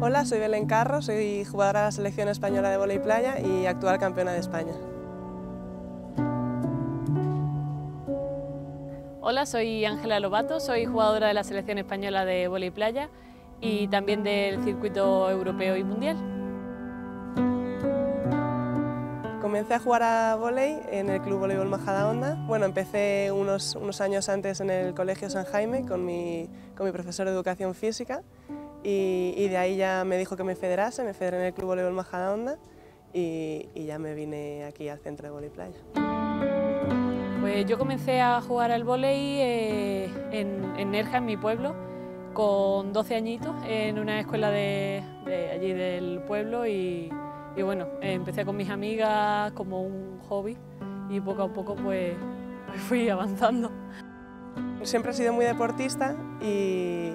Hola, soy Belén Carro, soy jugadora de la selección española de volei playa y actual campeona de España. Hola, soy Ángela Lobato, soy jugadora de la selección española de volei playa y también del circuito europeo y mundial. Comencé a jugar a volei en el Club Voleibol Majadahonda. Bueno, empecé unos, unos años antes en el Colegio San Jaime con mi, con mi profesor de Educación Física y, de ahí ya me dijo que me federase, me federé en el Club Voleibol Majadahonda y, y ya me vine aquí al centro de volei playa. Pues yo comencé a jugar al volei eh, en, en, Nerja, en mi pueblo, con 12 añitos, en una escuela de, de allí del pueblo y, y, bueno, empecé con mis amigas como un hobby y poco a poco pues fui avanzando. Siempre he sido muy deportista y,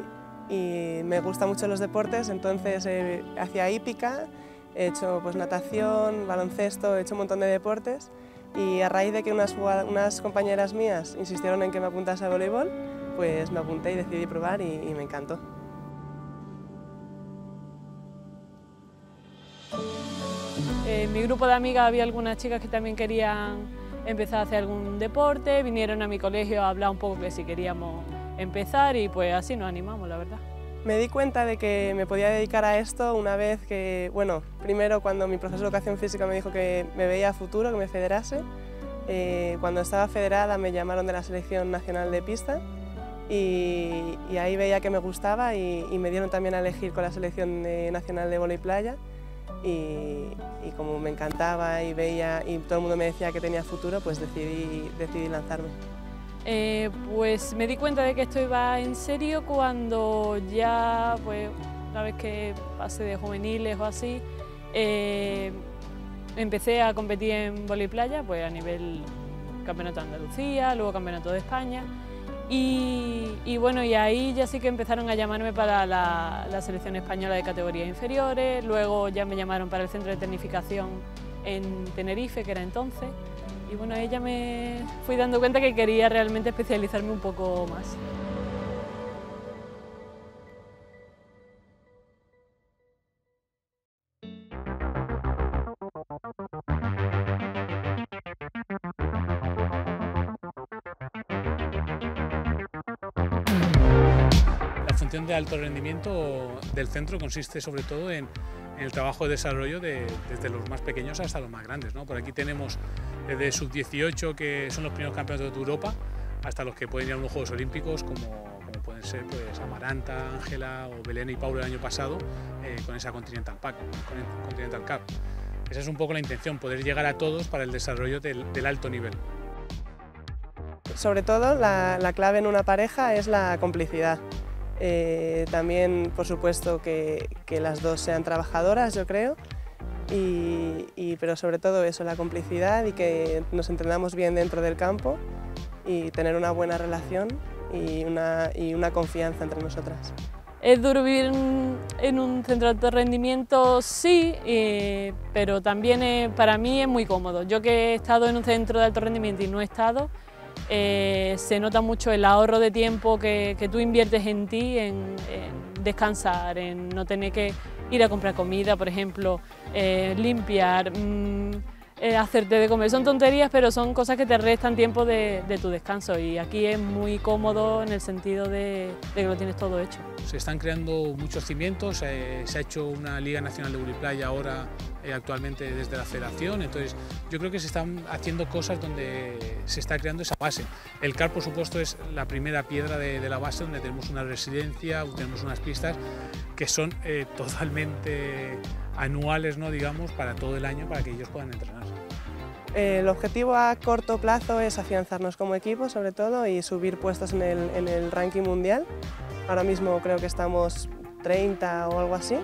y me gustan mucho los deportes, entonces eh, hacía hípica, he hecho pues, natación, baloncesto, he hecho un montón de deportes y a raíz de que unas, compañeras mías insistieron en que me apuntase a voleibol, pues me apunté y decidí probar y, me encantó. En mi grupo de amigas había algunas chicas que también querían empezar a hacer algún deporte, vinieron a mi colegio a hablar un poco de si queríamos empezar y pues así nos animamos, la verdad. Me di cuenta de que me podía dedicar a esto una vez que, bueno, primero cuando mi profesor de educación física me dijo que me veía a futuro, que me federase. Eh, cuando estaba federada me llamaron de la selección nacional de pista y, y ahí veía que me gustaba y, y, me dieron también a elegir con la selección de, nacional de voleibol playa y, y, como me encantaba y veía y todo el mundo me decía que tenía futuro, pues decidí, decidí lanzarme. Eh, pues me di cuenta de que esto iba en serio cuando ya, pues una vez que pasé de juveniles o así, eh, empecé a competir en voleibol playa, pues a nivel campeonato de Andalucía, luego campeonato de España. Y, bueno, y ahí ya sí que empezaron a llamarme para la, la, selección española de categorías inferiores, luego ya me llamaron para el centro de tecnificación en Tenerife, que era entonces, y bueno, ya me fui dando cuenta que quería realmente especializarme un poco más. La función de alto rendimiento del centro consiste sobre todo en, en el trabajo de desarrollo de, desde los más pequeños hasta los más grandes. ¿no? Por aquí tenemos desde sub-18, que son los primeros campeonatos de Europa, hasta los que pueden ir a unos Juegos Olímpicos, como, pueden ser pues, Amaranta, Ángela o Belén y Paulo el año pasado, eh, con esa Continental, Pack, con Continental Cup. Esa es un poco la intención, poder llegar a todos para el desarrollo del, alto nivel. Sobre todo, la clave en una pareja es la complicidad. Eh, también, por supuesto, que, que, las dos sean trabajadoras, yo creo, y, y, pero sobre todo eso, la complicidad y que nos entendamos bien dentro del campo y tener una buena relación y una, y una confianza entre nosotras. ¿Es duro vivir en un centro de alto rendimiento? Sí, eh, pero también para mí es muy cómodo. Yo que he estado en un centro de alto rendimiento y no he estado, eh, se nota mucho el ahorro de tiempo que, tú inviertes en ti, en, en, descansar, en no tener que ir a comprar comida, por ejemplo, eh, limpiar, mmm, eh, hacerte de comer. Son tonterías, pero son cosas que te restan tiempo de, tu descanso y aquí es muy cómodo en el sentido de, que lo tienes todo hecho. Se están creando muchos cimientos, se ha hecho una Liga Nacional de Playa ahora eh, actualmente desde la federación, entonces yo creo que se están haciendo cosas donde se está creando esa base. El CAR, por supuesto, es la primera piedra de, la base donde tenemos una residencia, tenemos unas pistas que son eh, totalmente anuales, ¿no? digamos, para todo el año para que ellos puedan entrenar. El objetivo a corto plazo es afianzarnos como equipo, sobre todo, y subir puestos en el, en el ranking mundial. Ahora mismo creo que estamos 30 o algo así.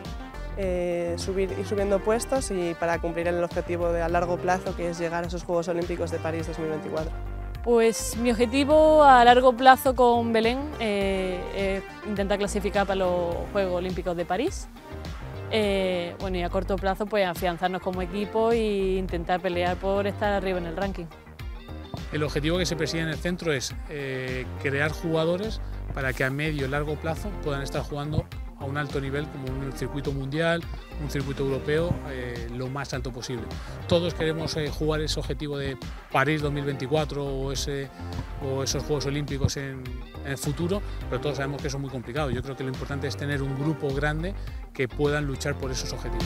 Eh, subir, ir subiendo puestos y para cumplir el objetivo de a largo plazo que es llegar a esos Juegos Olímpicos de París 2024. Pues mi objetivo a largo plazo con Belén eh, es intentar clasificar para los Juegos Olímpicos de París. Eh, bueno, y a corto plazo pues afianzarnos como equipo e intentar pelear por estar arriba en el ranking. El objetivo que se persigue en el centro es eh, crear jugadores para que a medio y largo plazo puedan estar jugando a un alto nivel como un circuito mundial, un circuito europeo, eh, lo más alto posible. Todos queremos eh, jugar ese objetivo de París 2024 o, esos Juegos Olímpicos en el futuro, pero todos sabemos que eso es muy complicado. Yo creo que lo importante es tener un grupo grande que puedan luchar por esos objetivos.